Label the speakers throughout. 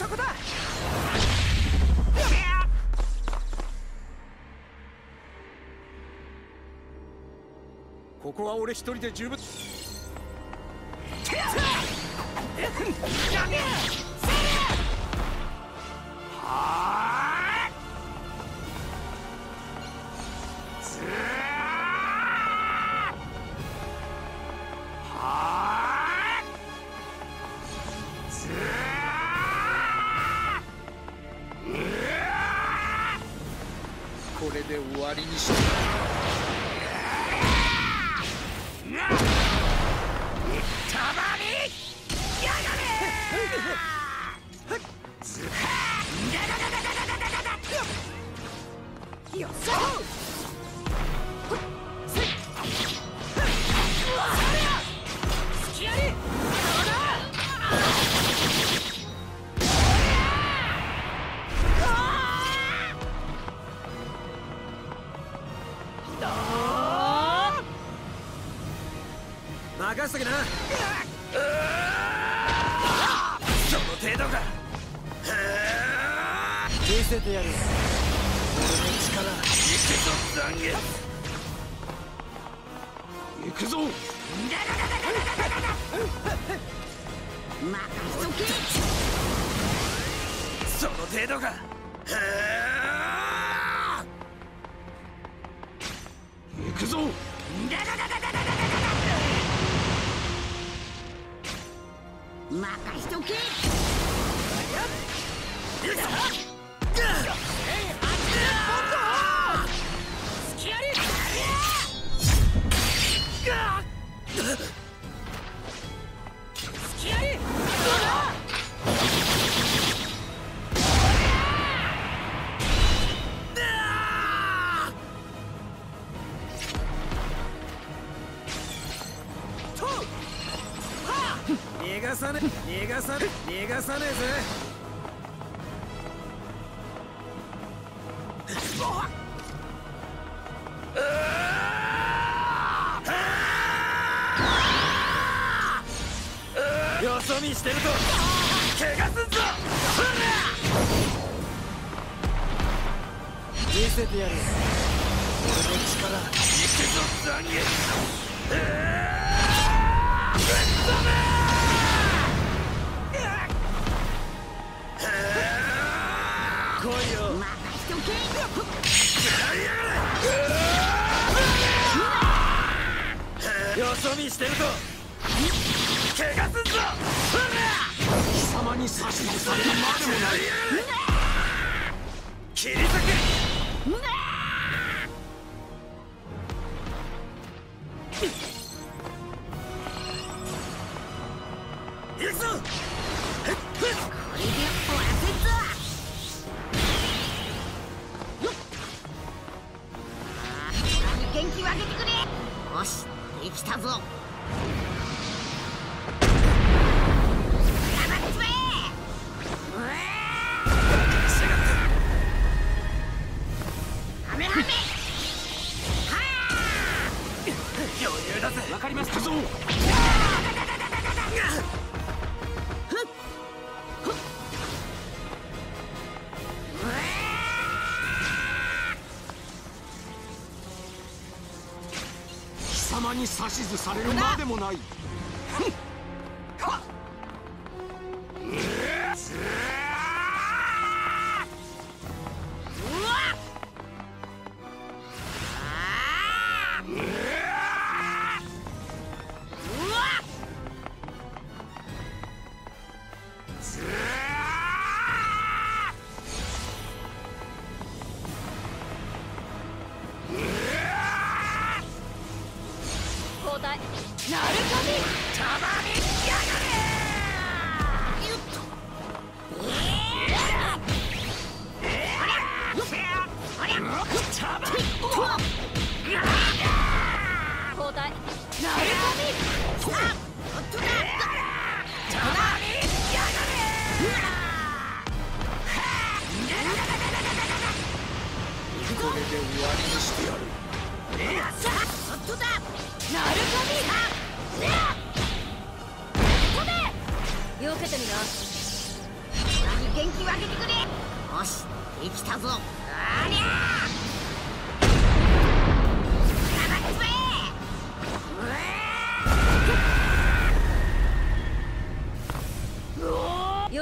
Speaker 1: そこだ。ここは俺一人で十分。やめさねえぜ。よそ見してると怪我すんぞ。見せてやるよそ見してると怪我すんぞ。
Speaker 2: 貴様にされるまでもない。
Speaker 1: 切り裂け。
Speaker 2: に指図されるまでもない。
Speaker 3: よ
Speaker 1: し
Speaker 4: できたぞ。ありゃ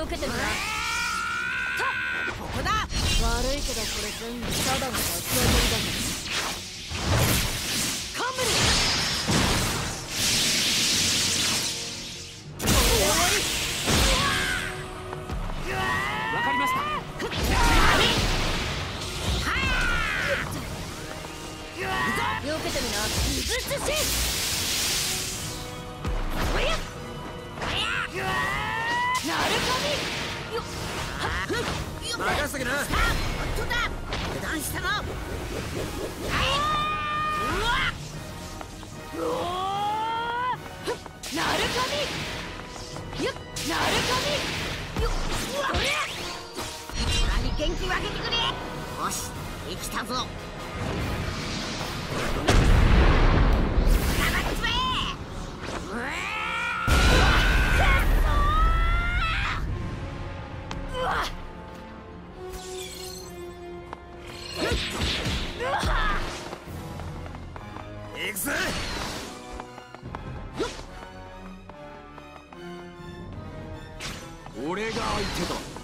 Speaker 3: けてなと
Speaker 4: ここだ。
Speaker 3: 悪いけどこれ全部ただの爆上がりだから
Speaker 2: 俺が相手だ。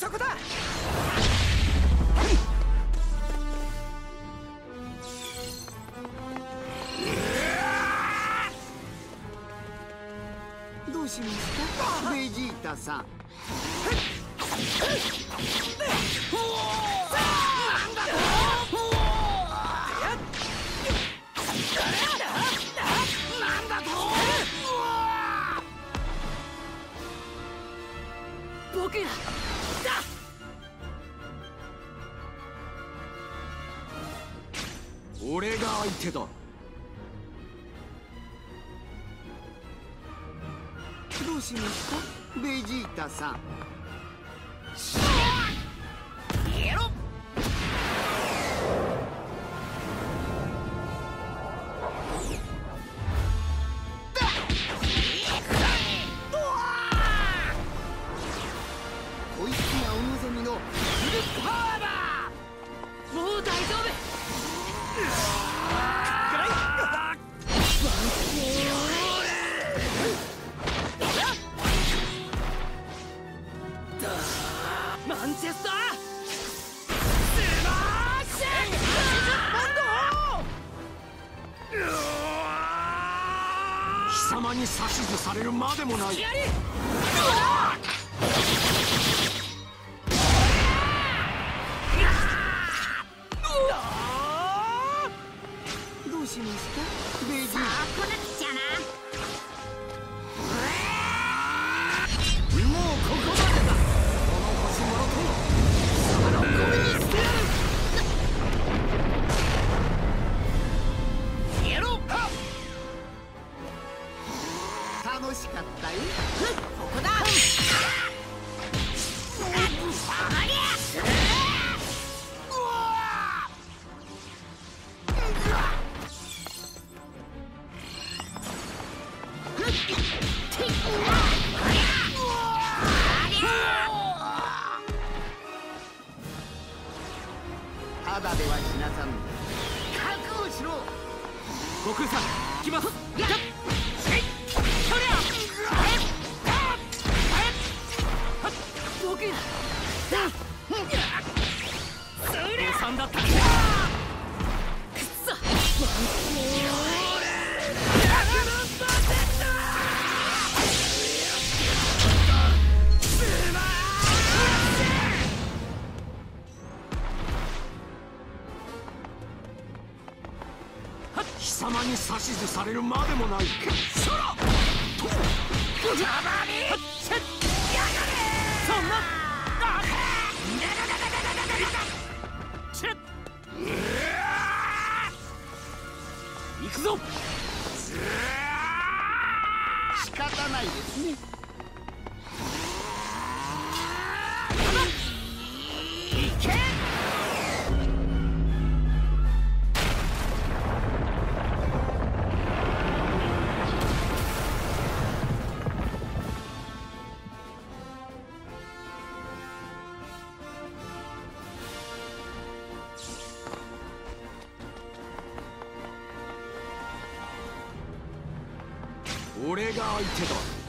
Speaker 2: そ
Speaker 5: こ
Speaker 4: だ！
Speaker 6: どうしました？ベジータさん。俺が相手だ。どうしました？ベジータさん。しましたベジ
Speaker 2: さあ来なくちゃな。
Speaker 6: 指示されるまでもない。俺が相手だ。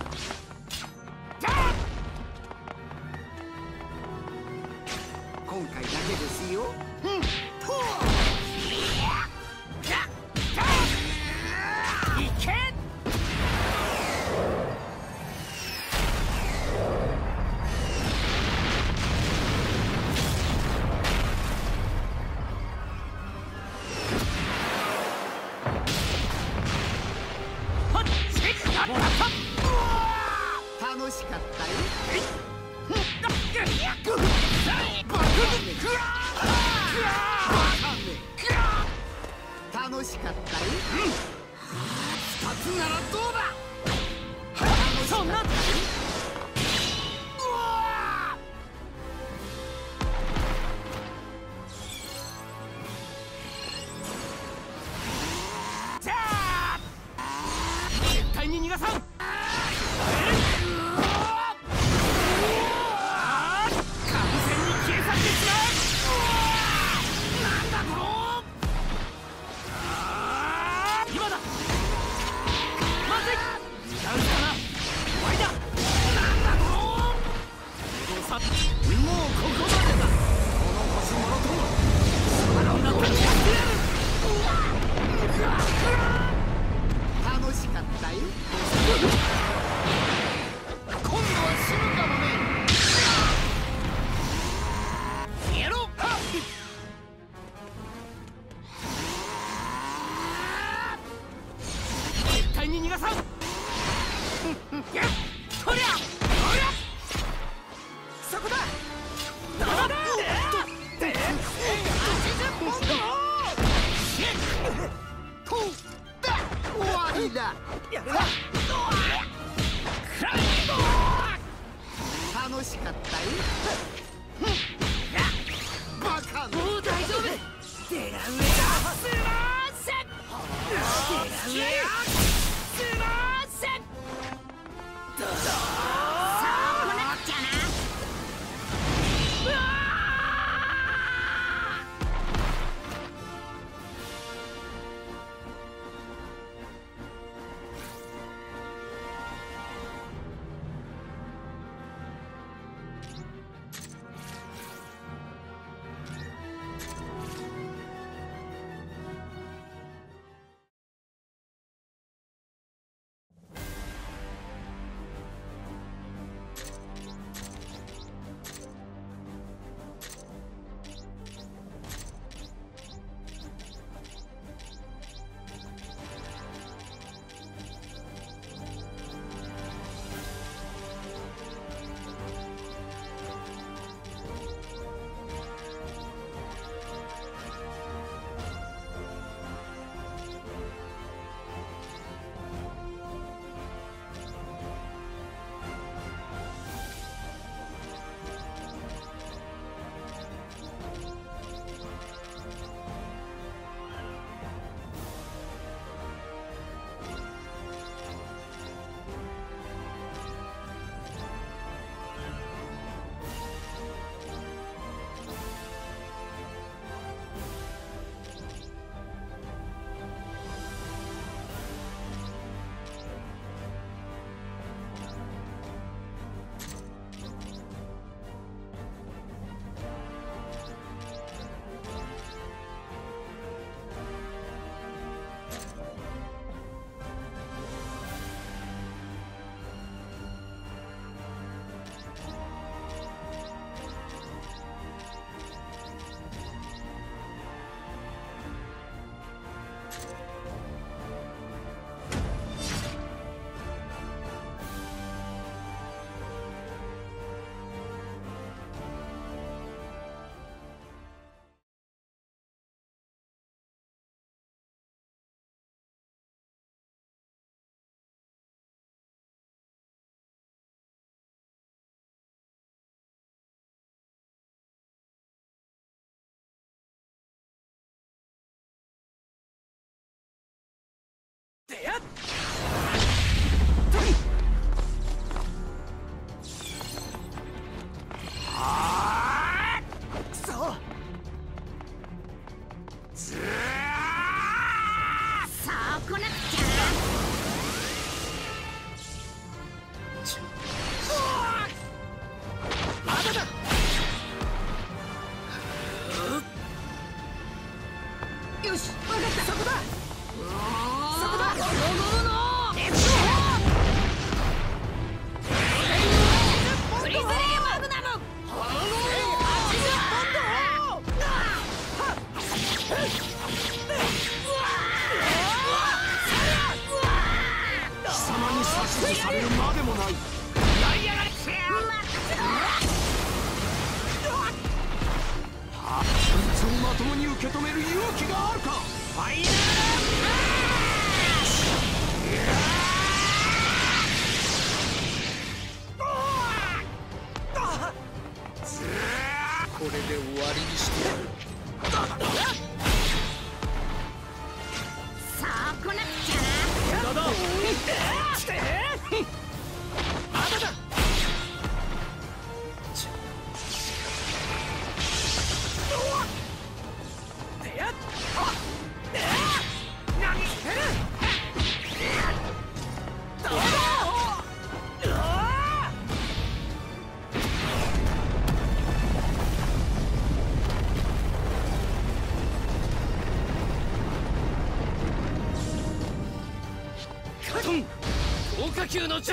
Speaker 7: 級の
Speaker 8: 術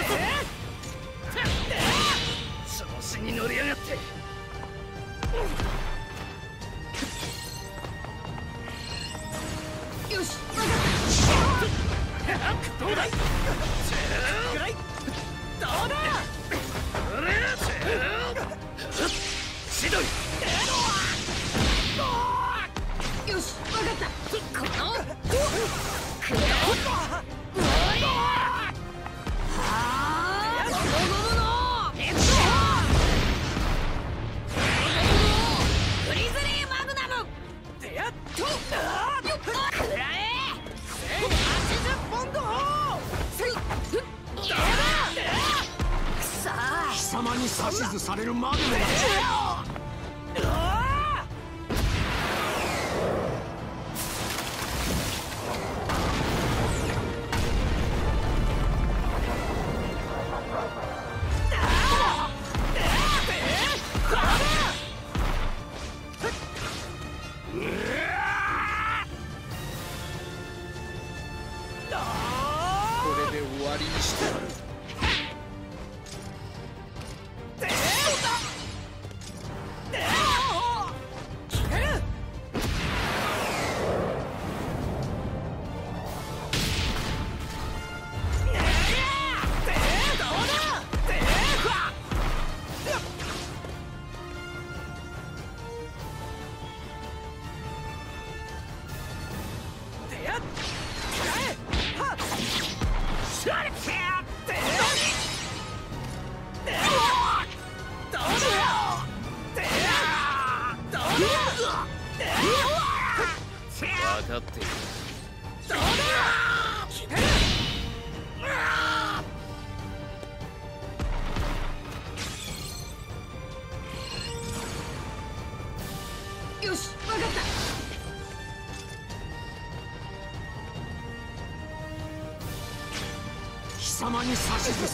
Speaker 8: 指図されるまでも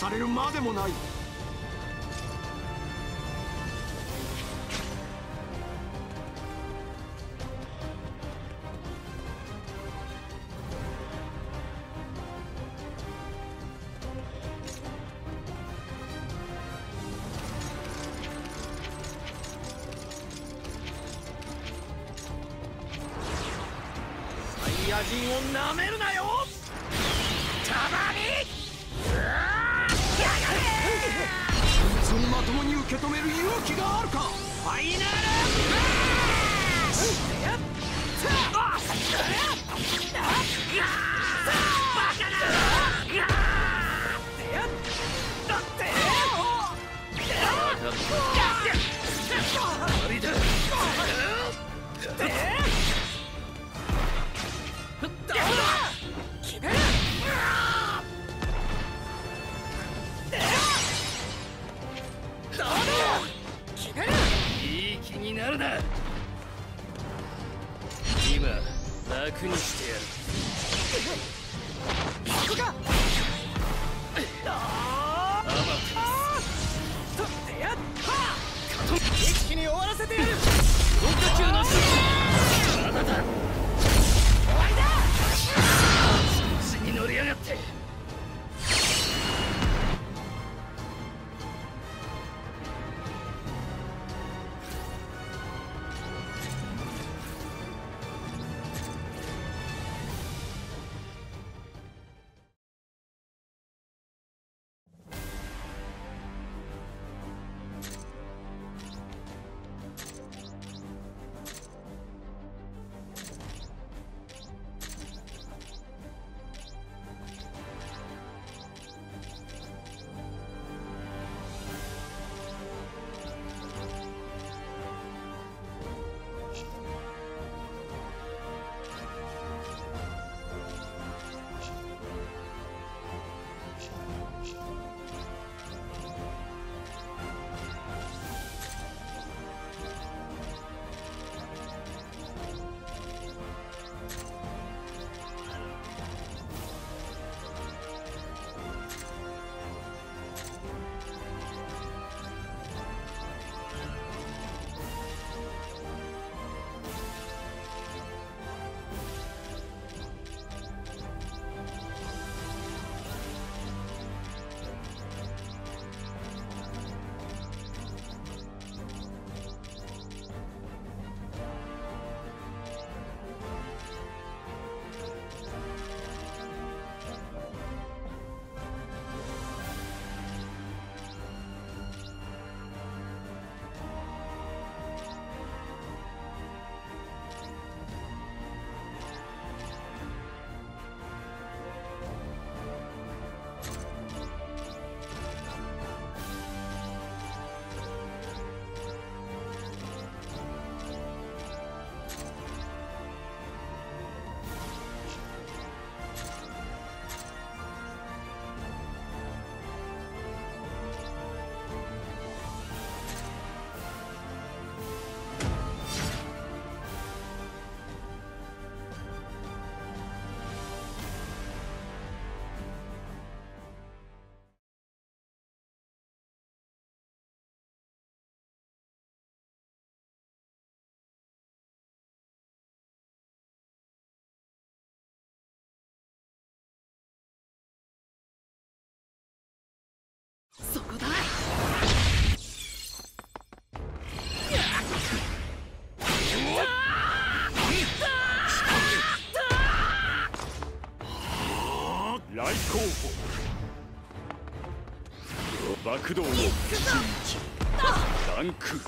Speaker 9: されるまでもない。
Speaker 8: サイヤ人をなめるなよ！ま
Speaker 9: ともに受け止める勇気があるか？
Speaker 8: ファイナル分かった finished.
Speaker 2: 爆動の一日。ランク。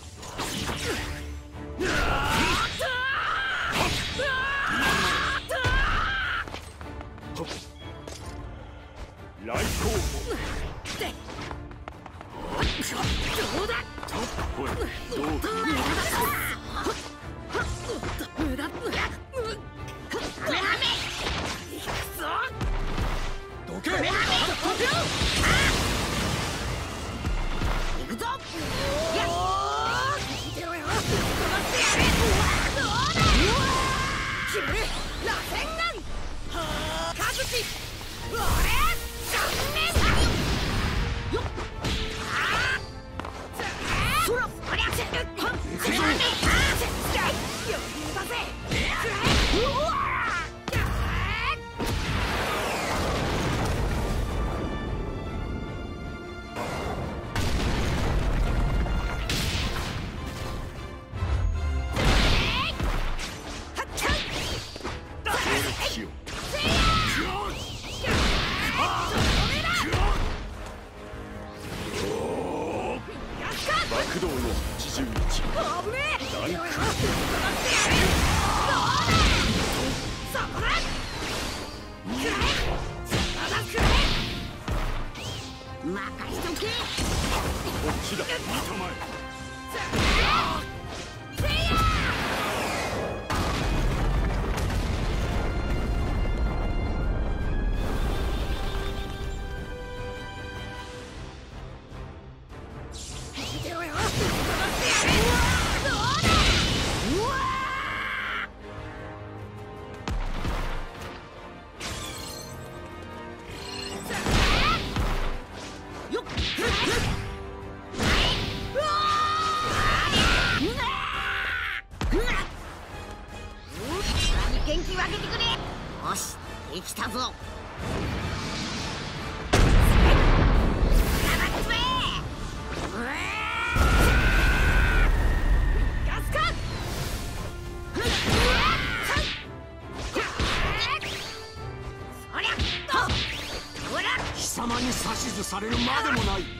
Speaker 2: されるまでもない。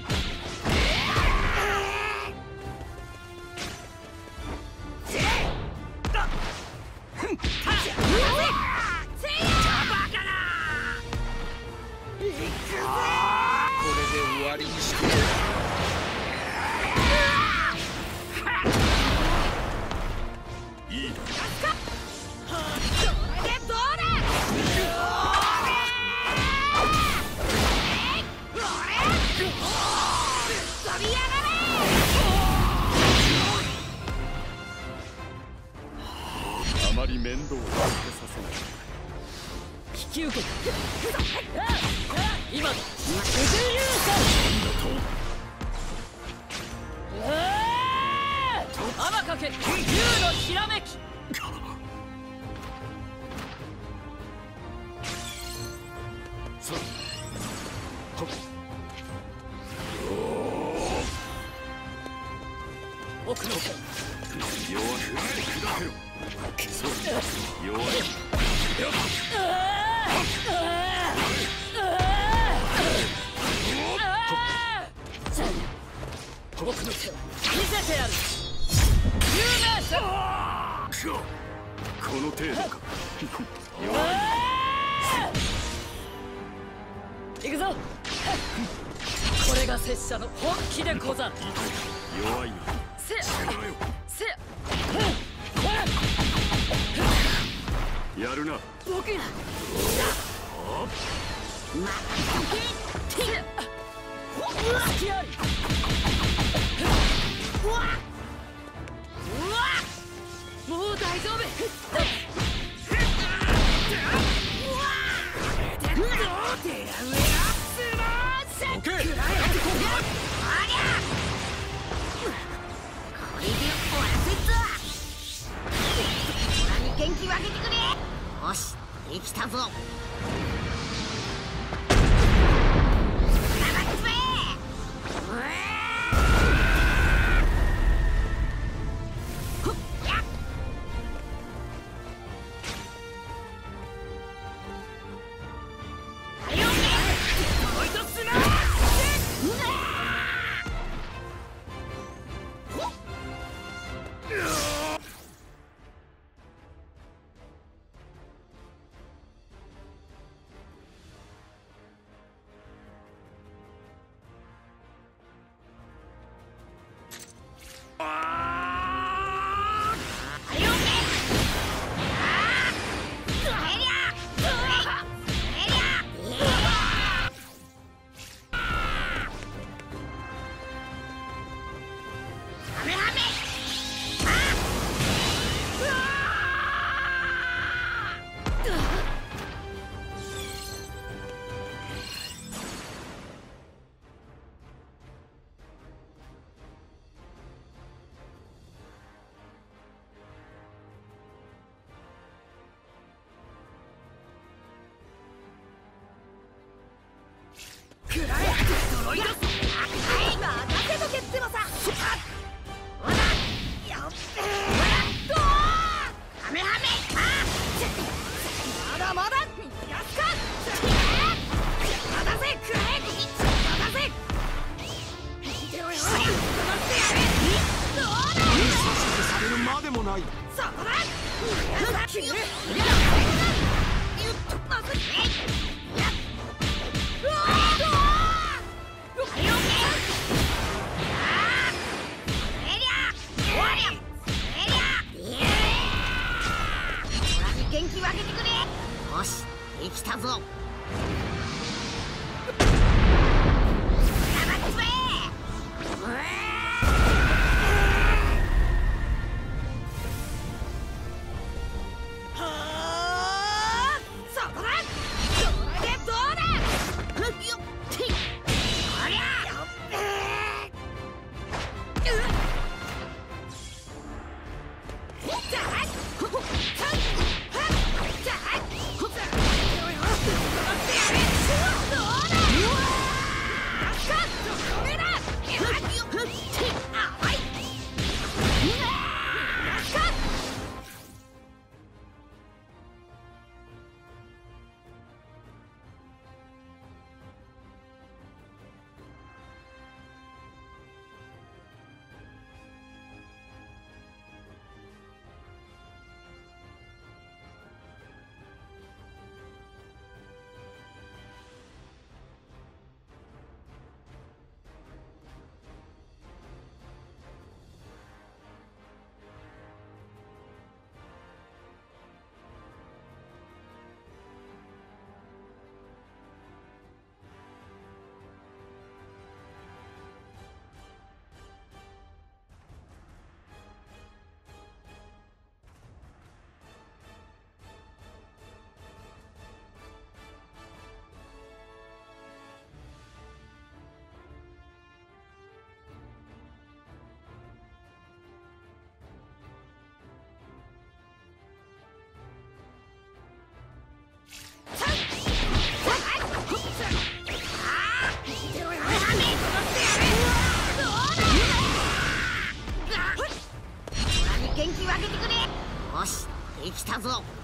Speaker 1: 奥の
Speaker 2: 弱く砕けろそう弱い
Speaker 1: 僕の手を見せてやる有名者
Speaker 2: この程度か弱い
Speaker 1: 行くぞ。これが拙者の本気でござる
Speaker 2: 弱いよやるな。
Speaker 1: 僕が隙ありもう大丈夫
Speaker 2: どけ
Speaker 3: 元気分けてくれ。よしできたぞ。長くべうわ
Speaker 2: できたぞ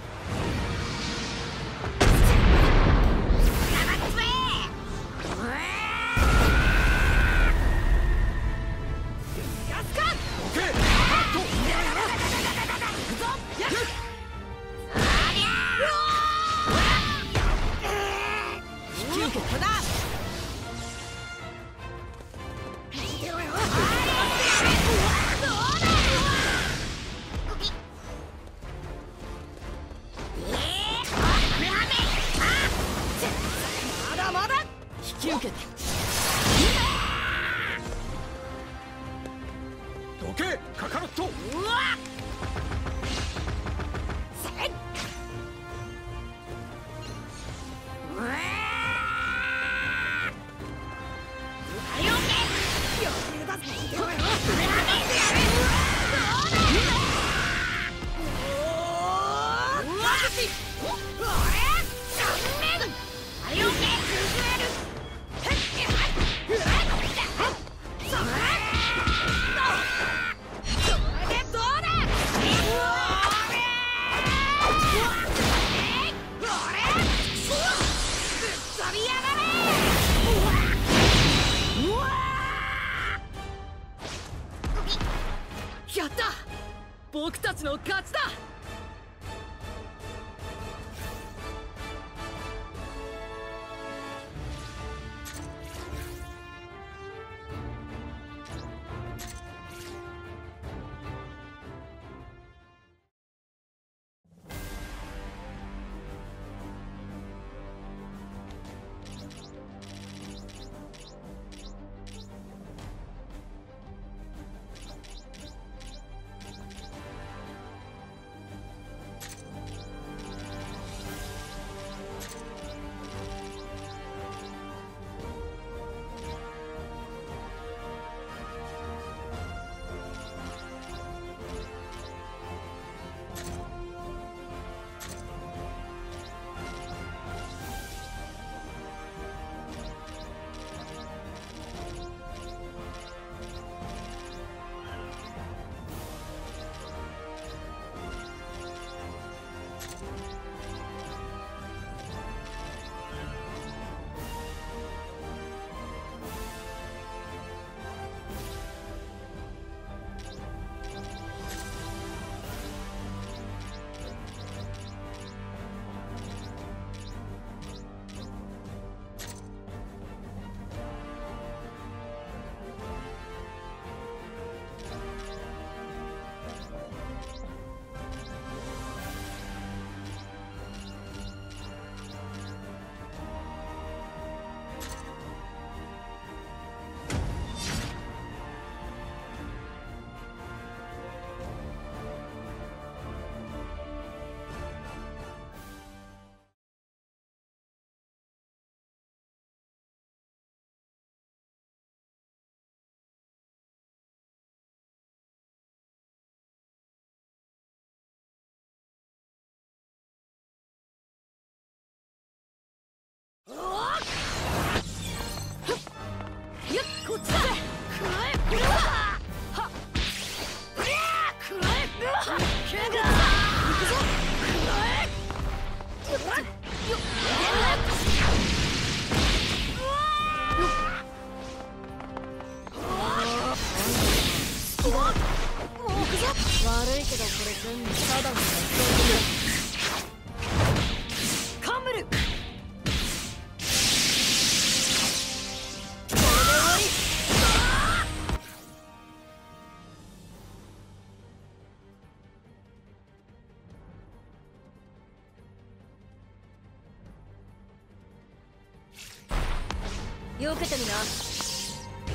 Speaker 2: 避けて
Speaker 8: みな。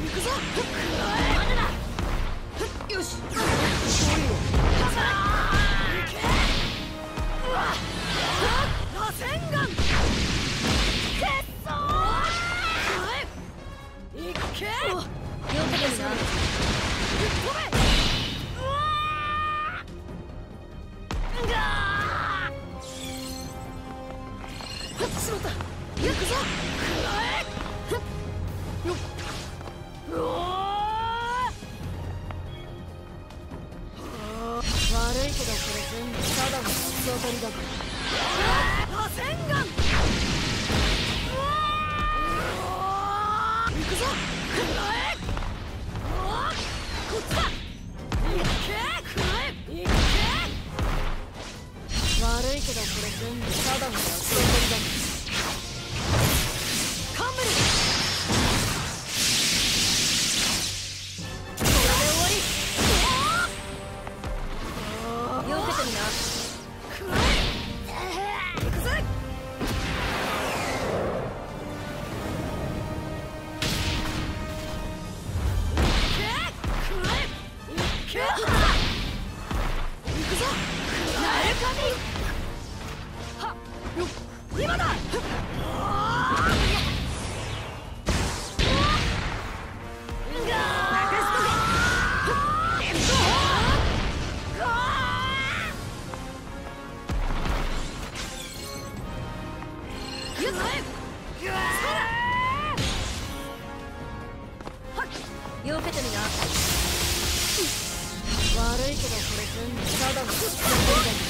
Speaker 3: 行くぞ。まだだよし行くぞ
Speaker 8: りだ
Speaker 3: ぞ
Speaker 8: よけてみな悪いけどこれ全部ただの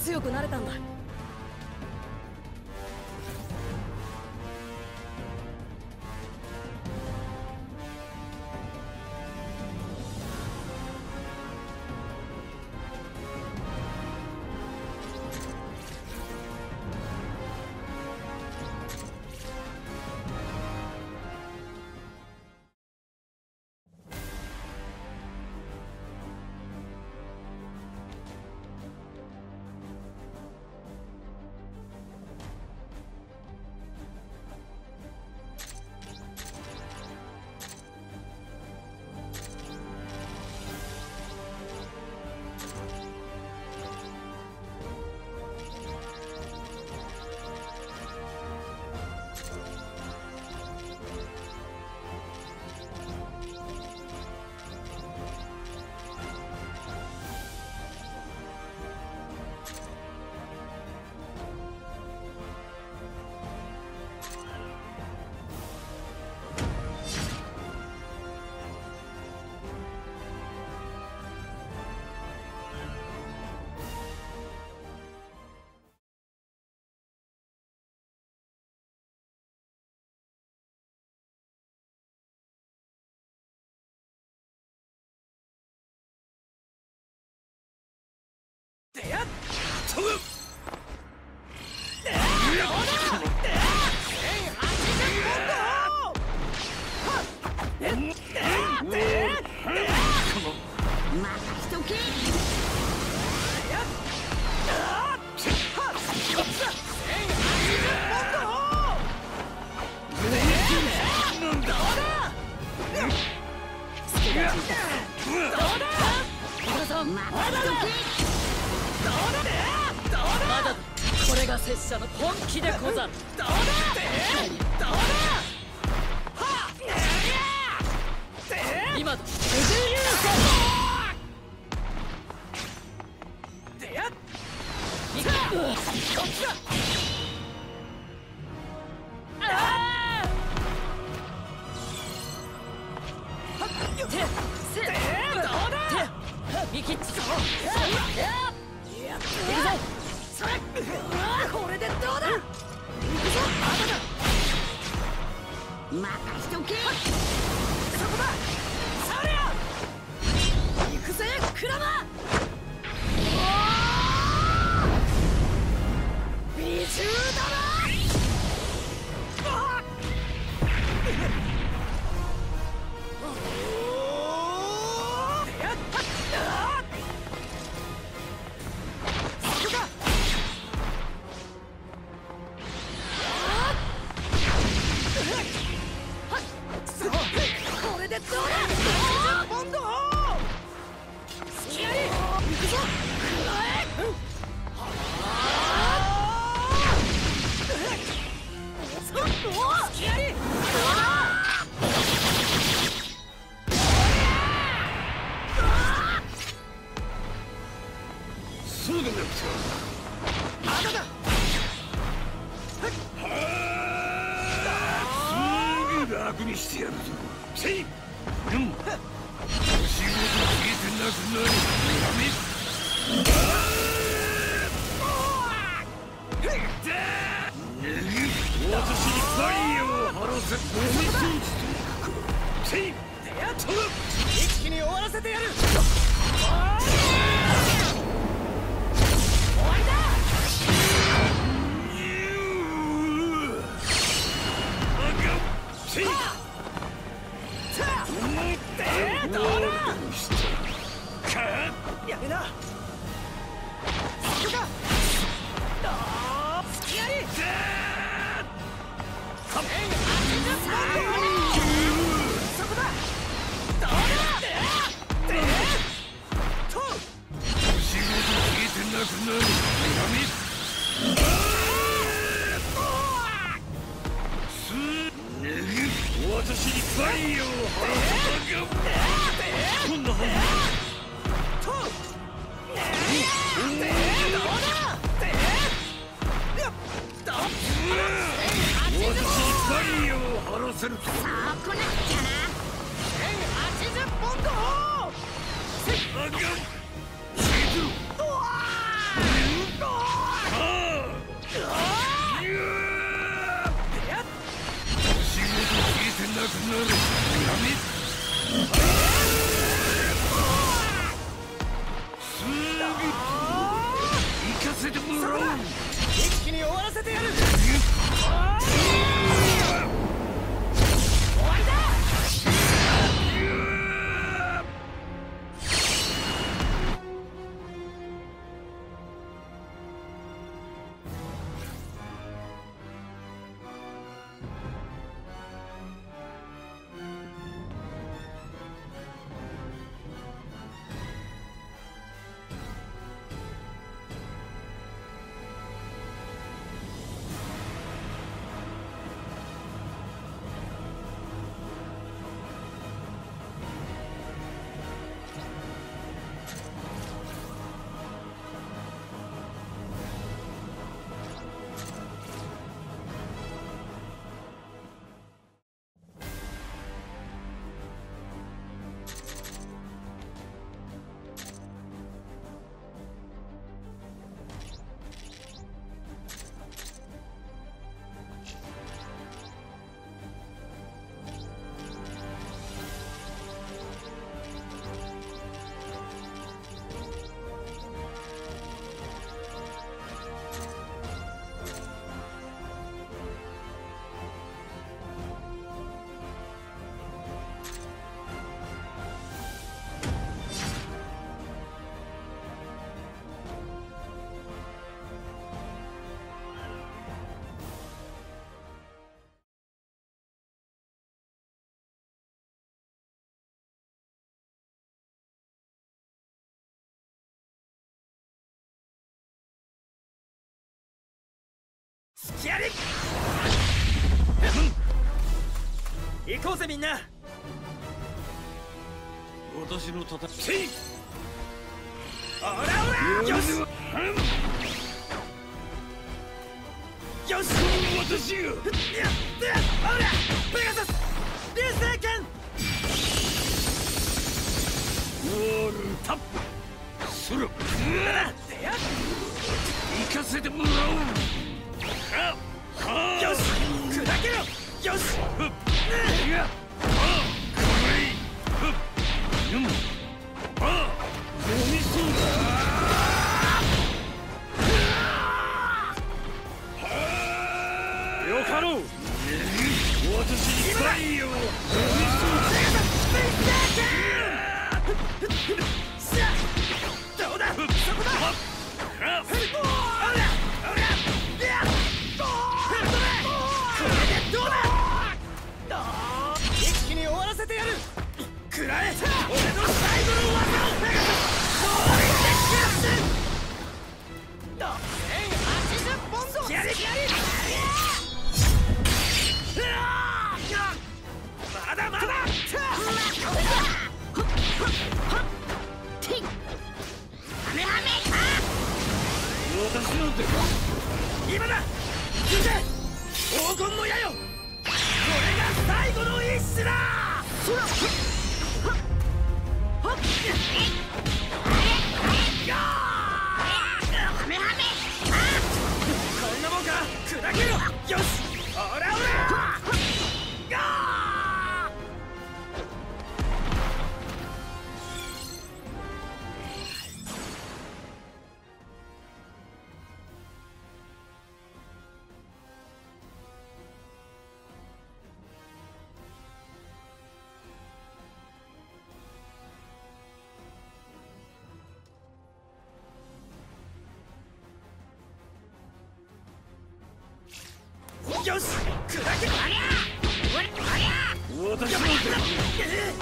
Speaker 3: 強くなれたんだ。
Speaker 1: 行
Speaker 3: こうぜ
Speaker 8: みんな。
Speaker 1: 私の戦い。
Speaker 8: おらおらよし。よし。
Speaker 1: 私
Speaker 8: よおらペガサス流星剣。
Speaker 1: ウォールタップ。行かせてもらおう。
Speaker 8: よし砕けろ。よし。
Speaker 1: うん。私
Speaker 8: の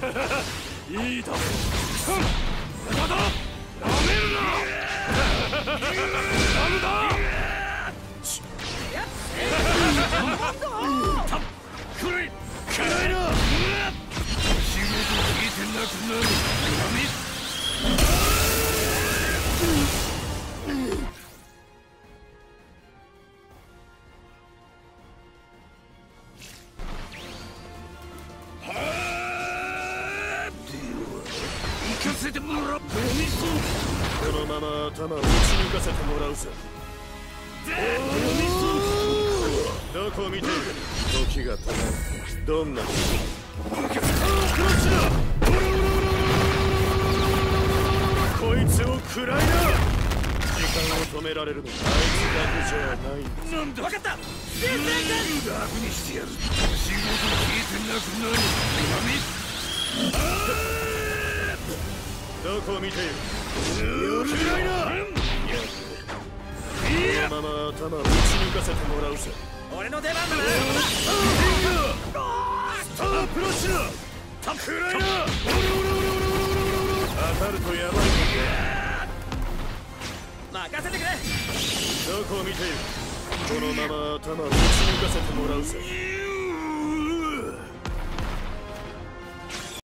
Speaker 8: い
Speaker 1: いだ
Speaker 8: ろう。だだなめるなダメだたっくらいくらいな仕事ついてなくなる
Speaker 10: を見ている。
Speaker 8: ダメ嫌いな。
Speaker 10: このまま頭を打ち抜かせてもらうぜ。
Speaker 1: 俺の出番だな。
Speaker 8: スタープラッシュだ。
Speaker 1: くらいな
Speaker 10: 当たるとやばい
Speaker 1: 任せてくれ。
Speaker 10: どこを見ている？このまま頭を打ち抜かせてもらうぜ